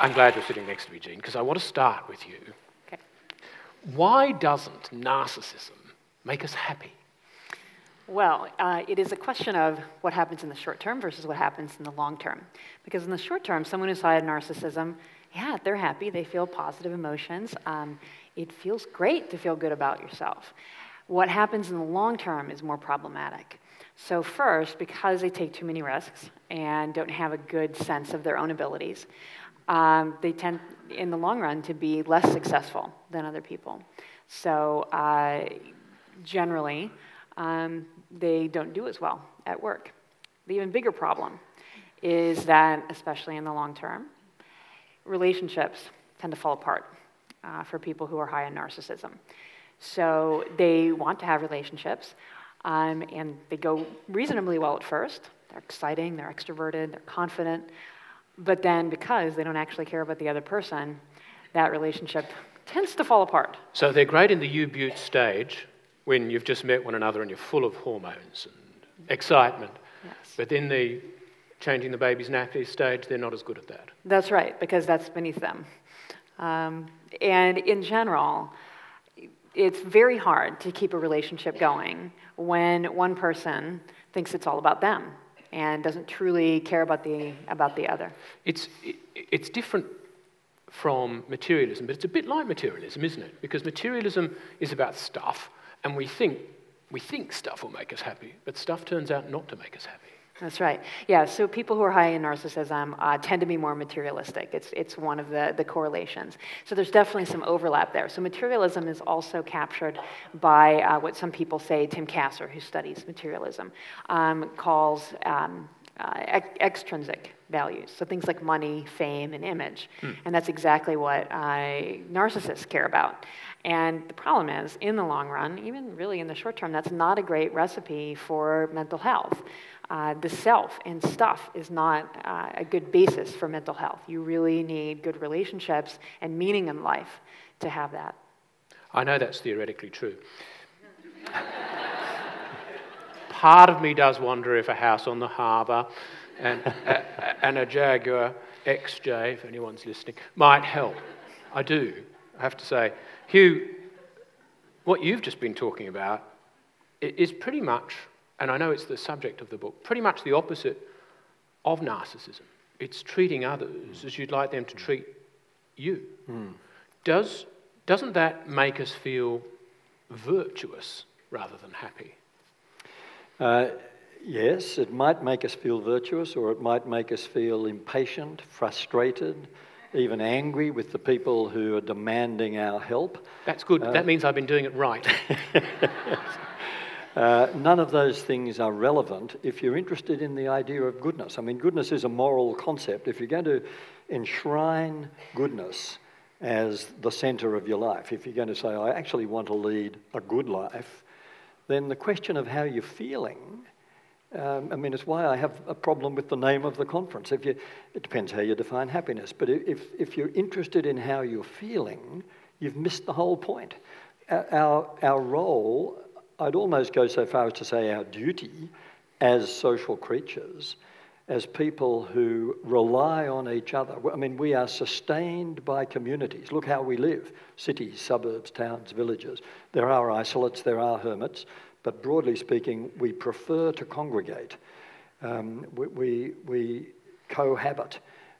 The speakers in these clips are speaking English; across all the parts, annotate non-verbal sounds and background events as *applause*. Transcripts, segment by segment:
I'm glad you're sitting next to me, Jean, because I want to start with you. Okay. Why doesn't narcissism make us happy? Well, uh, it is a question of what happens in the short term versus what happens in the long term. Because in the short term, someone who's had narcissism, yeah, they're happy, they feel positive emotions. Um, it feels great to feel good about yourself. What happens in the long term is more problematic. So, first, because they take too many risks and don't have a good sense of their own abilities, um, they tend, in the long run, to be less successful than other people. So, uh, generally, um, they don't do as well at work. The even bigger problem is that, especially in the long term, relationships tend to fall apart uh, for people who are high in narcissism. So they want to have relationships, um, and they go reasonably well at first. They're exciting, they're extroverted, they're confident. But then, because they don't actually care about the other person, that relationship tends to fall apart. So they're great in the U Butte stage when you've just met one another and you're full of hormones and excitement. Yes. But then the changing the baby's nappy stage, they're not as good at that. That's right, because that's beneath them. Um, and in general, it's very hard to keep a relationship going when one person thinks it's all about them and doesn't truly care about the, about the other. It's, it, it's different from materialism, but it's a bit like materialism, isn't it? Because materialism is about stuff, and we think, we think stuff will make us happy, but stuff turns out not to make us happy. That's right. Yeah, so people who are high in narcissism uh, tend to be more materialistic. It's, it's one of the, the correlations. So there's definitely some overlap there. So materialism is also captured by uh, what some people say, Tim Kasser, who studies materialism, um, calls um, uh, extrinsic values. So things like money, fame, and image. Hmm. And that's exactly what uh, narcissists care about. And the problem is, in the long run, even really in the short term, that's not a great recipe for mental health. Uh, the self and stuff is not uh, a good basis for mental health. You really need good relationships and meaning in life to have that. I know that's theoretically true. *laughs* Part of me does wonder if a house on the harbour and, and a Jaguar XJ, if anyone's listening, might help. I do, I have to say. Hugh, what you've just been talking about is pretty much and I know it's the subject of the book, pretty much the opposite of narcissism. It's treating others as you'd like them to treat you. Mm. Does, doesn't that make us feel virtuous rather than happy? Uh, yes, it might make us feel virtuous, or it might make us feel impatient, frustrated, even angry with the people who are demanding our help. That's good. Uh, that means I've been doing it right. *laughs* Uh, none of those things are relevant if you're interested in the idea of goodness. I mean, goodness is a moral concept. If you're going to enshrine goodness as the center of your life, if you're going to say, I actually want to lead a good life, then the question of how you're feeling. Um, I mean, it's why I have a problem with the name of the conference. If you, it depends how you define happiness. But if, if you're interested in how you're feeling, you've missed the whole point. Our, our role I'd almost go so far as to say our duty as social creatures, as people who rely on each other. I mean, we are sustained by communities. Look how we live cities, suburbs, towns, villages. There are isolates, there are hermits, but broadly speaking, we prefer to congregate. Um, we, we, we, cohabit.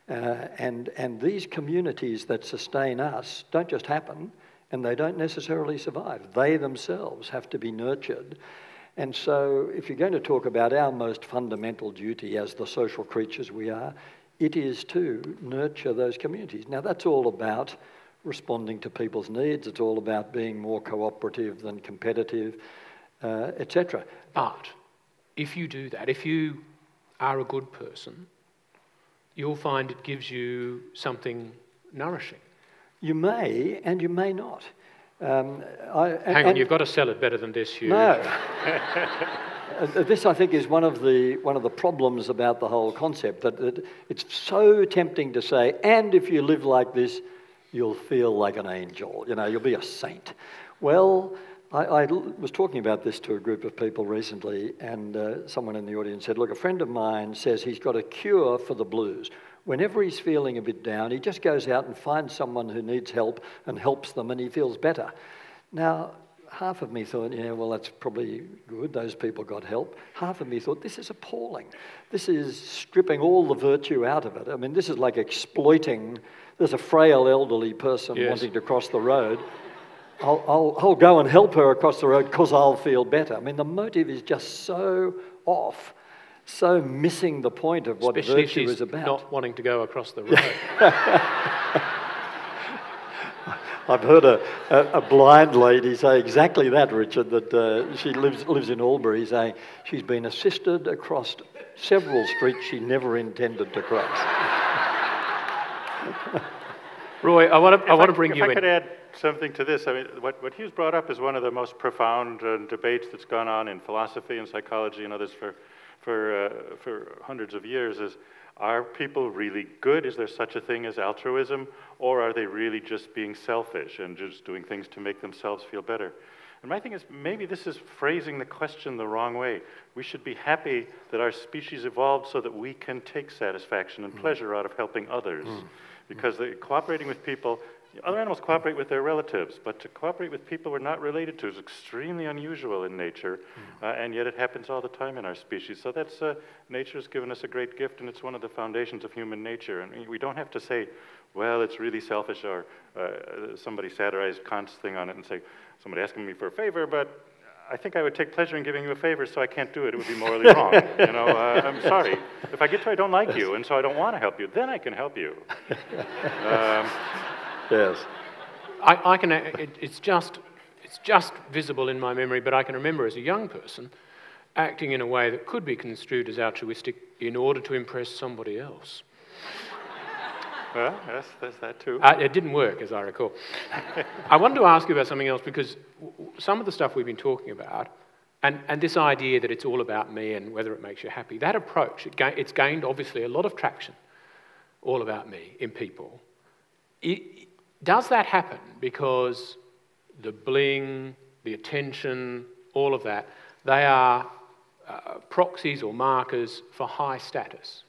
Uh, and, and these communities that sustain us don't just happen, and they don't necessarily survive. They themselves have to be nurtured. And so, if you're going to talk about our most fundamental duty as the social creatures we are, it is to nurture those communities. Now, that's all about responding to people's needs, it's all about being more cooperative than competitive, uh, etc. But if you do that, if you are a good person, you'll find it gives you something nourishing. You may and you may not. Um, I, Hang on, you've got to sell it better than this, Hugh. No. *laughs* Uh, this, I think, is one of the one of the problems about the whole concept. That, that it's so tempting to say, and if you live like this, you'll feel like an angel. You know, you'll be a saint. Well, I, I was talking about this to a group of people recently, and uh, someone in the audience said, "Look, a friend of mine says he's got a cure for the blues." Whenever he's feeling a bit down, he just goes out and finds someone who needs help and helps them, and he feels better. Now, half of me thought, yeah, well, that's probably good. Those people got help. Half of me thought, this is appalling. This is stripping all the virtue out of it. I mean, this is like exploiting. There's a frail elderly person Yes. wanting to cross the road. I'll, I'll, I'll go and help her across the road because I'll feel better. I mean, the motive is just so off, so missing the point of what Especially if virtue she's is about. not wanting to go across the *laughs* road. *laughs* I've heard a, a, a blind lady say exactly that, Richard, that uh, she lives, lives in Albury, saying she's been assisted across several streets she never intended to cross. *laughs* Roy, I want to, I If want to bring if you I in. could add something to this, I mean, what, what Hugh's brought up is one of the most profound uh, debates that's gone on in philosophy and psychology and others for, for, uh, for hundreds of years is, are people really good? Is there such a thing as altruism? Or are they really just being selfish and just doing things to make themselves feel better? And my thing is, maybe this is phrasing the question the wrong way. We should be happy that our species evolved so that we can take satisfaction and pleasure out of helping others. Because the, cooperating with people, other animals cooperate with their relatives, but to cooperate with people we're not related to is extremely unusual in nature, uh, and yet it happens all the time in our species. So that's, uh, nature's given us a great gift, and it's one of the foundations of human nature. And we don't have to say, well, it's really selfish, or uh, somebody satirized Kant's thing on it and say, somebody asking me for a favor, but I think I would take pleasure in giving you a favor, so I can't do it. It would be morally *laughs* wrong. You know, uh, I'm sorry. If I get to I don't like you, and so I don't want to help you, then I can help you. *laughs* Um, Yes. I, I can, it, it's, just, it's just visible in my memory, but I can remember as a young person acting in a way that could be construed as altruistic in order to impress somebody else. *laughs* well, yes, there's that too. Uh, it didn't work, as I recall. I wanted to ask you about something else because some of the stuff we've been talking about, and, and this idea that it's all about me and whether it makes you happy, that approach, it ga- it's gained obviously a lot of traction, all about me, in people. It, does that happen because the bling, the attention, all of that, they are uh, proxies or markers for high status?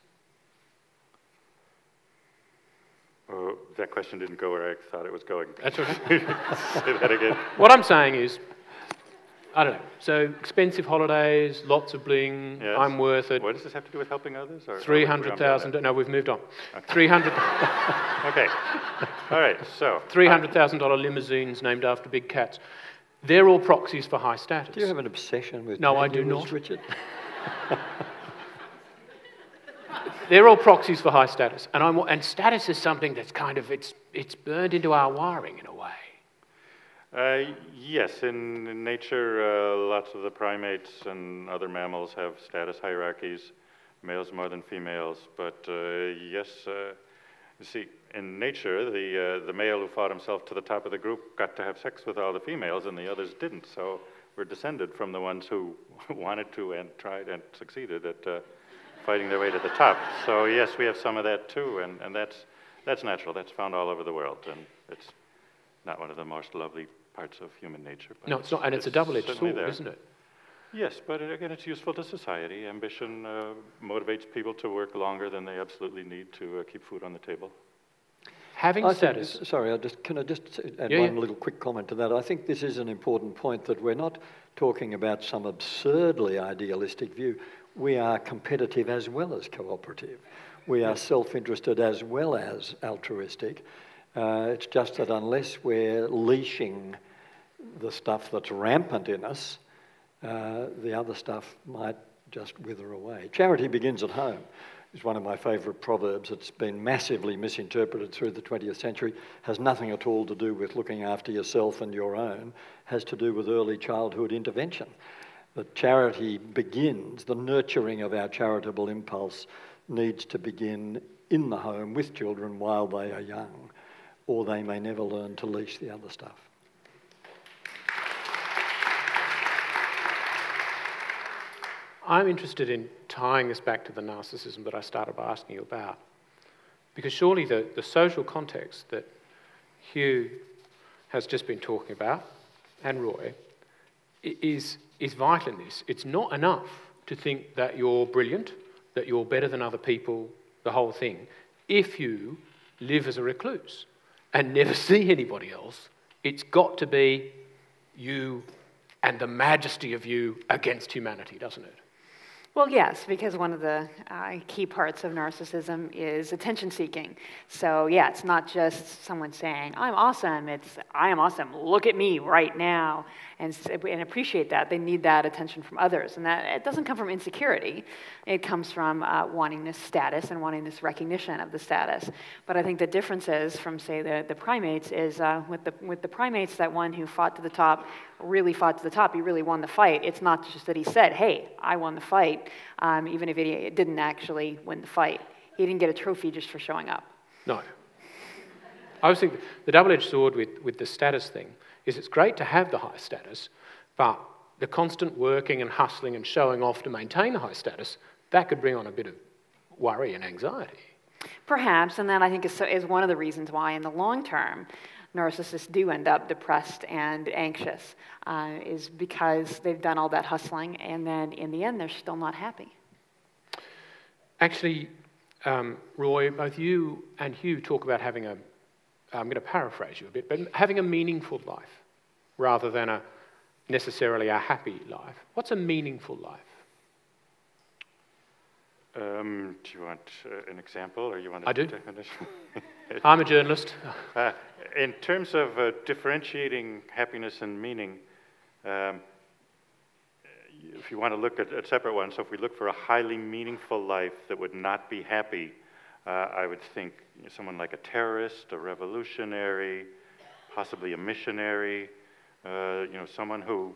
Oh, that question didn't go where I thought it was going. *laughs* That's okay. Say that again. What I'm saying is, I don't know. So expensive holidays, lots of bling. Yes. I'm worth it. What does this have to do with helping others? Three hundred thousand. No, we've moved on. Three hundred. *laughs* Okay. *laughs* All right. So. Three hundred thousand dollar limousines named after big cats. They're all proxies for high status. Do you have an obsession with No, I do not. Richard? *laughs* They're all proxies for high status, and I'm, and status is something that's kind of it's it's burned into our wiring in a way. Uh, yes, in, in nature, uh, lots of the primates and other mammals have status hierarchies, males more than females. But uh, yes, uh, you see, in nature, the, uh, the male who fought himself to the top of the group got to have sex with all the females, and the others didn't. So we're descended from the ones who *laughs* wanted to and tried and succeeded at uh, fighting their way to the top. So yes, we have some of that too, and, and that's, that's natural. That's found all over the world, and it's not one of the most lovely parts of human nature. But No, it's not, and it's a double-edged sword, there. isn't it? Yes, but again, it's useful to society. Ambition uh, motivates people to work longer than they absolutely need to uh, keep food on the table. Having I think sorry, I just, can I just add Yeah, one yeah. little quick comment to that? I think this is an important point that we're not talking about some absurdly idealistic view. We are competitive as well as cooperative. We are self interested as well as altruistic. Uh, it's just that unless we're leashing the stuff that's rampant in us, uh, the other stuff might just wither away. Charity begins at home is one of my favourite proverbs. It's been massively misinterpreted through the 20th century, has nothing at all to do with looking after yourself and your own, has to do with early childhood intervention. That charity begins, the nurturing of our charitable impulse needs to begin in the home with children while they are young, or they may never learn to leash the other stuff. I'm interested in tying this back to the narcissism that I started by asking you about. Because surely the, the social context that Hugh has just been talking about, and Roy, is, is vital in this. It's not enough to think that you're brilliant, that you're better than other people, the whole thing. if you live as a recluse and never *laughs* see anybody else, it's got to be you and the majesty of you against humanity, doesn't it? Well, yes, because one of the uh, key parts of narcissism is attention seeking. So, yeah, it's not just someone saying, I'm awesome, it's, I am awesome, look at me right now, and, and appreciate that. They need that attention from others. And that it doesn't come from insecurity, it comes from uh, wanting this status and wanting this recognition of the status. But I think the difference is from, say, the, the primates is uh, with, the, with the primates, that one who fought to the top really fought to the top, he really won the fight. It's not just that he said, hey, I won the fight, um, even if he didn't actually win the fight. He didn't get a trophy just for showing up. No. I was thinking the double edged sword with, with the status thing is it's great to have the high status, but the constant working and hustling and showing off to maintain the high status, that could bring on a bit of worry and anxiety. Perhaps, and that I think is, is one of the reasons why, in the long term, narcissists do end up depressed and anxious uh, is because they've done all that hustling and then in the end they're still not happy. Actually, um, Roy, both you and Hugh talk about having a, I'm going to paraphrase you a bit, but having a meaningful life rather than a necessarily a happy life. What's a meaningful life? Um, do you want uh, an example, or you want a I do. definition? *laughs* I'm a journalist. *laughs* Uh, in terms of uh, differentiating happiness and meaning, um, if you want to look at a separate one, so if we look for a highly meaningful life that would not be happy, uh, I would think you know, someone like a terrorist, a revolutionary, possibly a missionary, uh, you know, someone who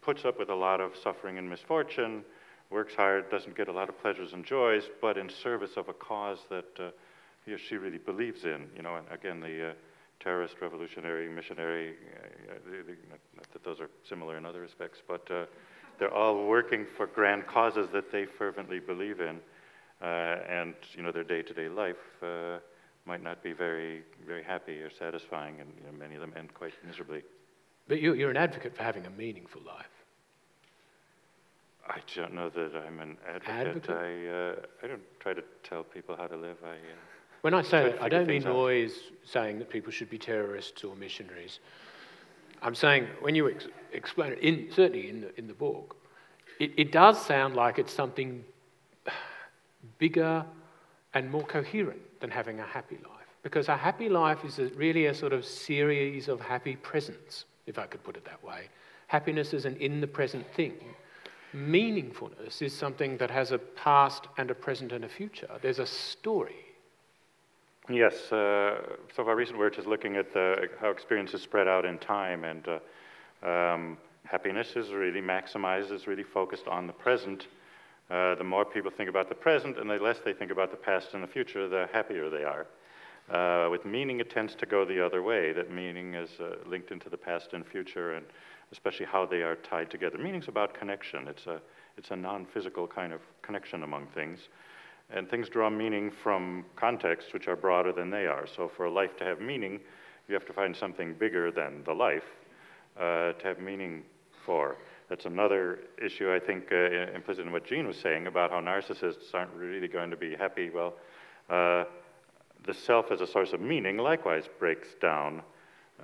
puts up with a lot of suffering and misfortune, works hard, doesn't get a lot of pleasures and joys, but in service of a cause that uh, he or she really believes in. You know, and again, the uh, terrorist, revolutionary, missionary, uh, that those are similar in other respects, but uh, they're all working for grand causes that they fervently believe in, uh, and you know, their day-to-day life uh, might not be very, very happy or satisfying, and you know, many of them end quite miserably. But you, you're an advocate for having a meaningful life. I don't know that I'm an advocate. Advocate? I, uh, I don't try to tell people how to live. I, uh, When I say that, I don't mean out. Is saying that people should be terrorists or missionaries. I'm saying when you ex- explain it, in, certainly in the, in the book, it, it does sound like it's something bigger and more coherent than having a happy life. Because a happy life is a, really a sort of series of happy presents, if I could put it that way. Happiness is an in the present thing. Meaningfulness is something that has a past and a present and a future. There's a story. Yes, uh, of our recent work is looking at the, how experience is spread out in time, and uh, um, happiness is really maximized, is really focused on the present. Uh, the more people think about the present and the less they think about the past and the future, the happier they are. Uh, with meaning, it tends to go the other way, that meaning is uh, linked into the past and future, and especially how they are tied together. Meaning's about connection. It's a, it's a non-physical kind of connection among things. And things draw meaning from contexts which are broader than they are. So for a life to have meaning, you have to find something bigger than the life uh, to have meaning for. That's another issue, I think, uh, implicit in what Jean was saying about how narcissists aren't really going to be happy. Well, uh, the self as a source of meaning likewise breaks down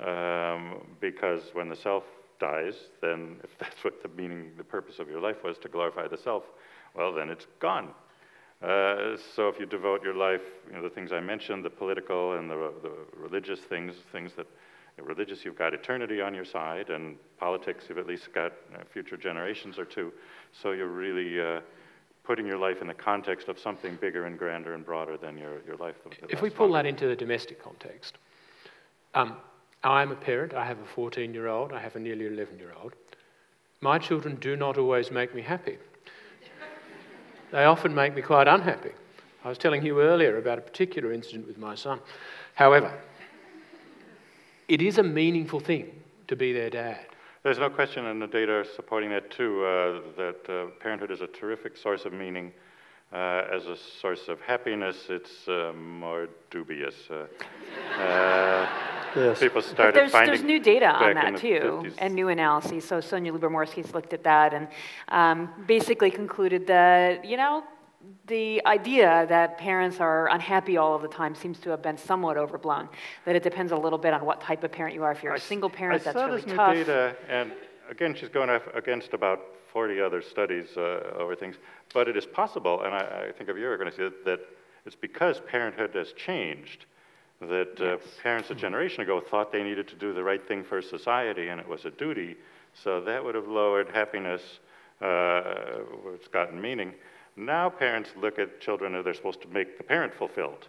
um, because when the self dies, then *laughs* if that's what the meaning, the purpose of your life was to glorify the self, well, then it's gone. Uh, so if you devote your life, you know, the things I mentioned, the political and the, the religious things, things that religious, you've got eternity on your side, and politics, you've at least got future generations or two. So you're really uh, putting your life in the context of something bigger and grander and broader than your, your life. If we pull that into the domestic context, um, I'm a parent. I have a 14 year old, I have a nearly 11 year old. My children do not always make me happy, they often make me quite unhappy. I was telling you earlier about a particular incident with my son. However, it is a meaningful thing to be their dad. There's no question, and the data are supporting that too, uh, that uh, parenthood is a terrific source of meaning. Uh, as a source of happiness, it's uh, more dubious. Uh, uh, Yes. people But started there's, finding there's new data on that too, 50s. and new analyses. So Sonja Lyubomirsky's looked at that and um, basically concluded that, you know, the idea that parents are unhappy all of the time seems to have been somewhat overblown. That it depends a little bit on what type of parent you are. If you're a single parent, I that's saw really this new tough. data, and again, she's going against about 40 other studies uh, over things. But it is possible, and I, I think of you are going to see that, that it's because parenthood has changed. That uh, parents a generation ago thought they needed to do the right thing for society, and it was a duty. So that would have lowered happiness. Uh, it's gotten meaning. Now parents look at children as they're supposed to make the parent fulfilled.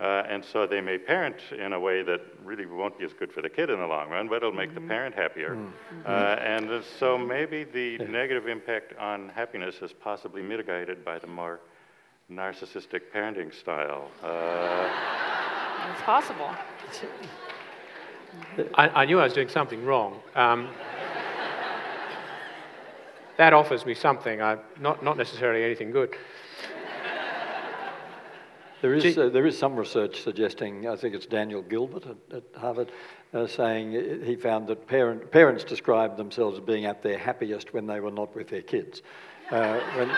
Uh, and so they may parent in a way that really won't be as good for the kid in the long run, but it'll make the parent happier. Uh, and uh, so maybe the negative impact on happiness is possibly mitigated by the more narcissistic parenting style. Uh, It's possible. I, I knew I was doing something wrong. Um, that offers me something, I, not, not necessarily anything good. There is, uh, there is some research suggesting, I think it's Daniel Gilbert at, at Harvard, uh, saying he found that parent, parents described themselves as being at their happiest when they were not with their kids, uh, when,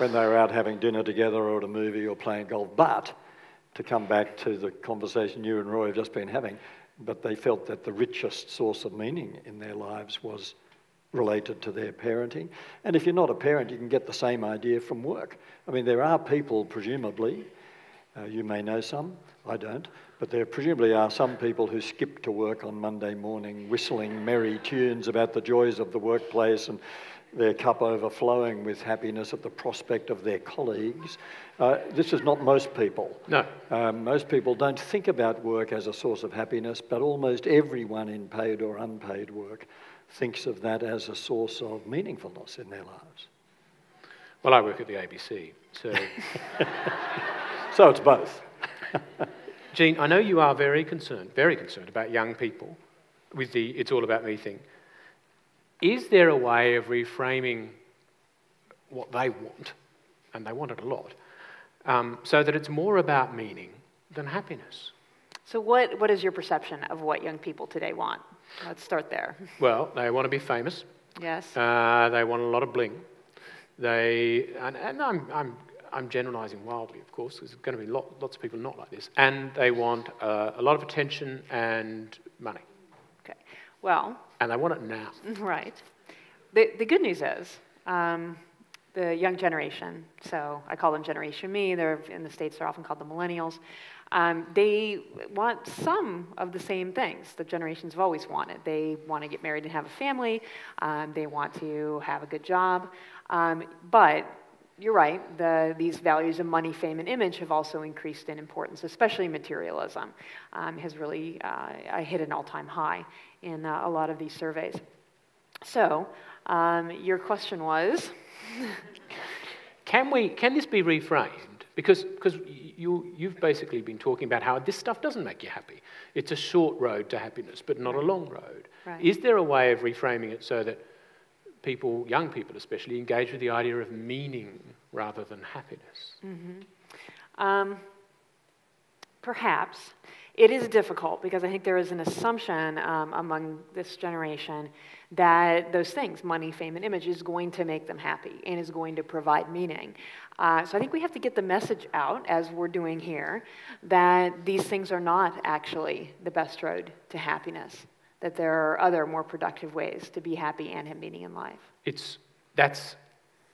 when they were out having dinner together or at a movie or playing golf. But to come back to the conversation you and Roy have just been having, but they felt that the richest source of meaning in their lives was related to their parenting. And if you're not a parent, you can get the same idea from work. I mean, there are people, presumably, uh, you may know some, I don't, but there presumably are some people who skip to work on Monday morning whistling merry tunes about the joys of the workplace and their cup overflowing with happiness at the prospect of their colleagues. Uh, this is not most people. No. Um, most people don't think about work as a source of happiness, but almost everyone in paid or unpaid work thinks of that as a source of meaningfulness in their lives. Well, I work at the ABC, so. *laughs* So it's both. *laughs* Jean, I know you are very concerned, very concerned about young people with the it's all about me thing. Is there a way of reframing what they want, and they want it a lot, um, so that it's more about meaning than happiness? So, what, what is your perception of what young people today want? Let's start there. Well, they want to be famous. Yes. Uh, they want a lot of bling. They, and, and I'm, I'm, I'm generalizing wildly, of course, there's going to be lot, lots of people not like this. And they want uh, a lot of attention and money. Okay. Well, And they want it now. *laughs* right. The, the good news is um, the young generation, so I call them Generation Me, they're in the States, they're often called the millennials. Um, they want some of the same things that generations have always wanted. They want to get married and have a family. Um, they want to have a good job. Um, but you're right, the, these values of money, fame, and image have also increased in importance, especially materialism um, has really uh, hit an all time high in uh, a lot of these surveys. So, um, your question was Can, we, can this be reframed? Because, because you, you've basically been talking about how this stuff doesn't make you happy. It's a short road to happiness, but not a long road. Right. Is there a way of reframing it so that people, young people especially, engage with the idea of meaning rather than happiness? Um, perhaps. It is difficult because I think there is an assumption um, among this generation that those things, money, fame, and image, is going to make them happy and is going to provide meaning. Uh, so I think we have to get the message out, as we're doing here, that these things are not actually the best road to happiness, that there are other more productive ways to be happy and have meaning in life. It's, that's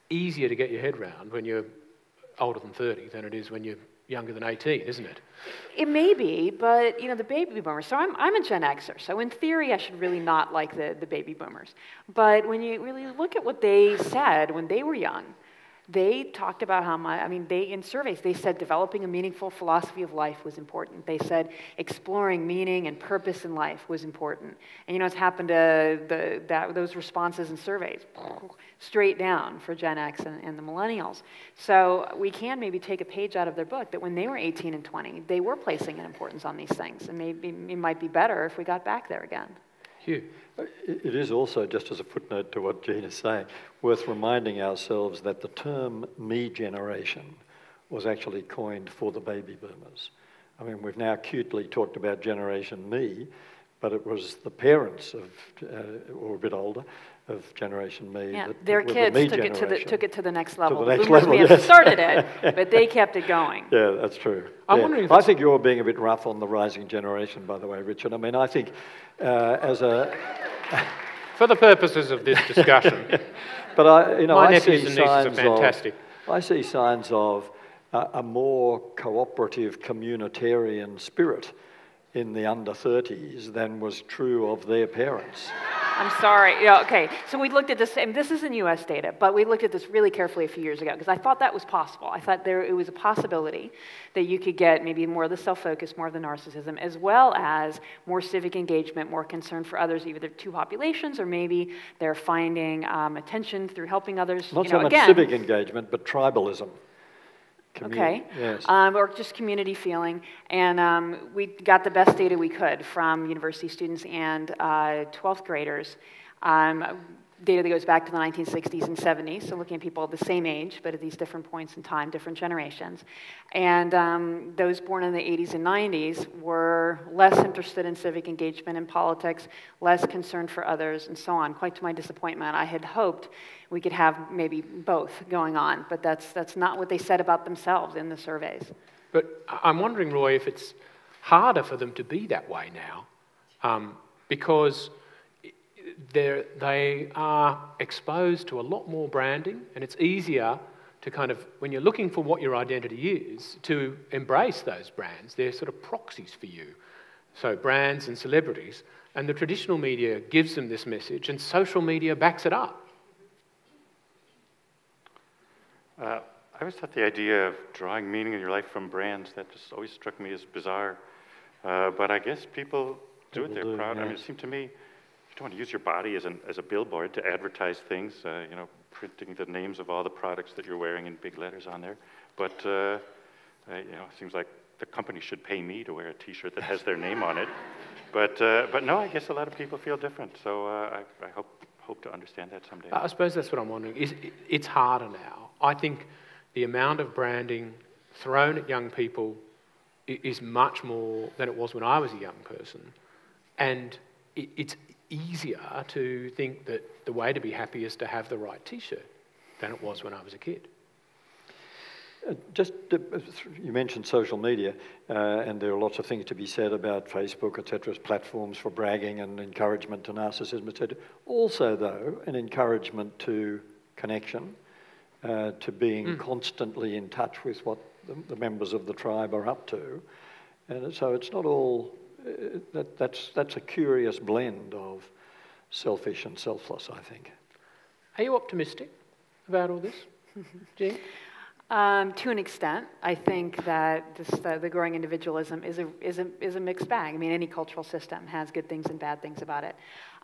easier to get your head round when you're older than 30 than it is when you're younger than 18, isn't it? It may be, but you know, the baby boomers. So I'm, I'm a Gen Xer, so in theory, I should really not like the, the baby boomers. But when you really look at what they said when they were young, they talked about how much, I mean, they, in surveys, they said developing a meaningful philosophy of life was important. They said exploring meaning and purpose in life was important. And you know, it's happened to the, that, those responses in surveys, straight down for Gen X and, and the millennials. So we can maybe take a page out of their book that when they were 18 and 20, they were placing an importance on these things. And maybe it might be better if we got back there again. Hugh. It is also, just as a footnote to what Jean is saying, worth reminding ourselves that the term me generation was actually coined for the baby boomers. I mean, we've now acutely talked about Generation Me, but it was the parents of, uh, or a bit older, of Generation Me. Yeah, that their were the kids me took it, to the, took it to the next level. the next boomers level, yes. started it, *laughs* but they kept it going. Yeah, that's true. I'm Yeah. wondering if I think you're being a bit rough on the rising generation, by the way, Richard. I mean, I think uh, as a, For the purposes of this discussion, *laughs* but I, you know, My I nephews see and nieces are signs fantastic. Of, I see signs of a, a more cooperative, communitarian spirit in the under 30s than was true of their parents. I'm sorry. Yeah, okay. So we looked at this, and this isn't U.S. data, but we looked at this really carefully a few years ago because I thought that was possible. I thought there it was a possibility that you could get maybe more of the self-focus, more of the narcissism, as well as more civic engagement, more concern for others, either two populations or maybe they're finding um, attention through helping others. Not you so much again, civic engagement, but tribalism. Okay. Yes. Um, or just community feeling. And um, we got the best data we could from university students and uh, 12th graders. Um, data that goes back to the 1960s and 70s, so looking at people of the same age, but at these different points in time, different generations. And um, those born in the 80s and 90s were less interested in civic engagement in politics, less concerned for others, and so on. Quite to my disappointment, I had hoped we could have maybe both going on, but that's, that's not what they said about themselves in the surveys. but I'm wondering, Roy, if it's harder for them to be that way now um, because they are exposed to a lot more branding, and it's easier to kind of, when you're looking for what your identity is, to embrace those brands. They're sort of proxies for you. So, brands and celebrities. And the traditional media gives them this message, and social media backs it up. Uh, I always thought the idea of drawing meaning in your life from brands, that just always struck me as bizarre. Uh, but I guess people do it, they're do, proud. I mean, it seemed to me, you don't want to use your body as, an, as a billboard to advertise things, uh, you know, printing the names of all the products that you're wearing in big letters on there. But, uh, uh, you know, it seems like the company should pay me to wear a T-shirt that has their name on it. *laughs* But, uh, but no, I guess a lot of people feel different. So uh, I, I hope, hope to understand that someday. I suppose that's what I'm wondering. Is it's harder now. I think the amount of branding thrown at young people is much more than it was when I was a young person, and it, it's easier to think that the way to be happy is to have the right T-shirt than it was when I was a kid. Uh, Just, uh, you mentioned social media, uh, and there are lots of things to be said about Facebook, etc., as platforms for bragging and encouragement to narcissism, etc. Also, though, an encouragement to connection, uh, to being constantly in touch with what the, the members of the tribe are up to. And so it's not all, that, that's, that's a curious blend of selfish and selfless, I think. Are you optimistic about all this, Jean? *laughs* Um, to an extent, I think that this, uh, the growing individualism is a, is, a, is a mixed bag. I mean, any cultural system has good things and bad things about it.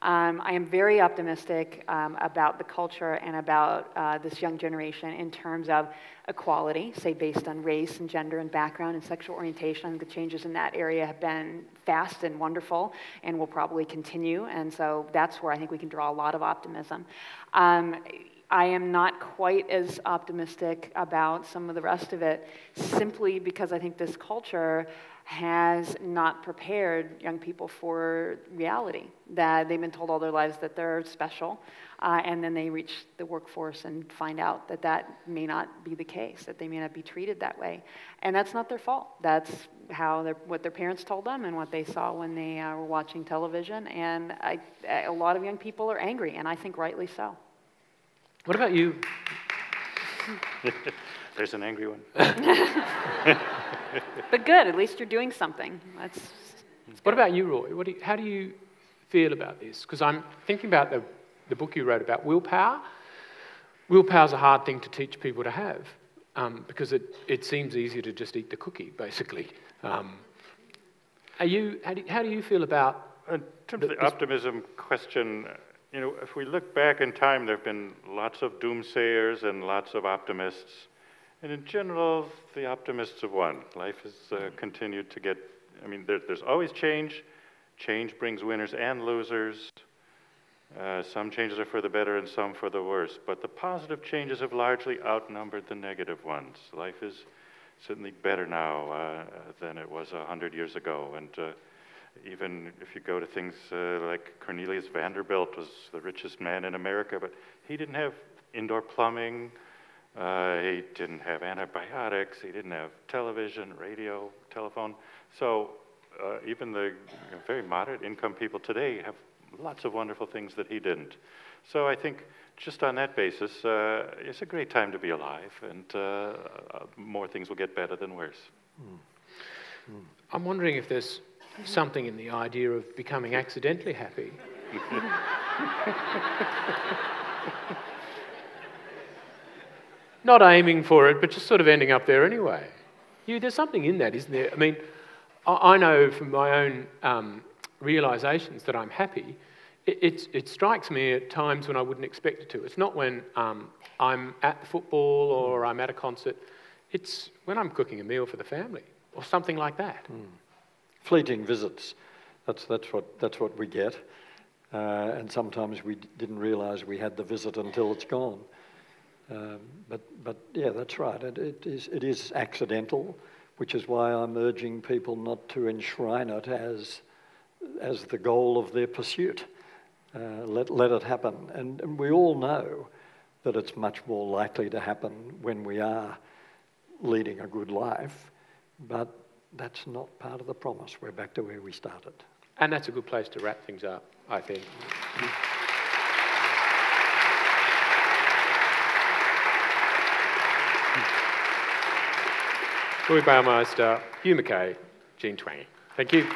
Um, I am very optimistic um, about the culture and about uh, this young generation in terms of equality, say based on race and gender and background and sexual orientation. The changes in that area have been fast and wonderful and will probably continue. And so that's where I think we can draw a lot of optimism. I am not quite as optimistic about some of the rest of it simply because I think this culture has not prepared young people for reality. That they've been told all their lives that they're special, uh, and then they reach the workforce and find out that that may not be the case, that they may not be treated that way. And that's not their fault. That's how what their parents told them and what they saw when they uh, were watching television. And I, a lot of young people are angry, and I think rightly so. What about you? *laughs* There's an angry one. *laughs* But good, at least you're doing something. That's What about you, Roy? What do you, how do you feel about this? Because I'm thinking about the, the book you wrote about willpower. Willpower's a hard thing to teach people to have um, because it, it seems easier to just eat the cookie, basically. Um, are you, how, do, how do you feel about In terms of the optimism question, you know, if we look back in time, there have been lots of doomsayers and lots of optimists. And in general, the optimists have won. Life has uh, continued to get, I mean, there, there's always change. Change brings winners and losers. Uh, some changes are for the better and some for the worse. But the positive changes have largely outnumbered the negative ones. Life is certainly better now uh, than it was a hundred years ago. And uh, even if you go to things uh, like Cornelius Vanderbilt was the richest man in America, but he didn't have indoor plumbing, uh, he didn't have antibiotics, he didn't have television, radio, telephone. So uh, even the very moderate income people today have lots of wonderful things that he didn't. So I think just on that basis, uh, it's a great time to be alive, and uh, uh, more things will get better than worse. Mm. Mm. I'm wondering if there's something in the idea of becoming accidentally happy. Not aiming for it, but just sort of ending up there anyway. You, there's something in that, isn't there? I mean, I, I know from my own um, realizations that I'm happy. It, it, it, strikes me at times when I wouldn't expect it to. It's not when um, I'm at the football or I'm at a concert. It's when I'm cooking a meal for the family or something like that. Mm. Fleeting visits. That's, that's, what, that's what we get. Uh, and sometimes we didn't realize we had the visit until it's gone. Um, but, but yeah, that's right. It, it, is, it is accidental, which is why I'm urging people not to enshrine it as, as the goal of their pursuit. Uh, let, let it happen. And, and we all know that it's much more likely to happen when we are leading a good life, but that's not part of the promise. We're back to where we started. And that's a good place to wrap things up, I think. Louis Baumeister, Hugh Mackay, Jean Twenge. Thank you.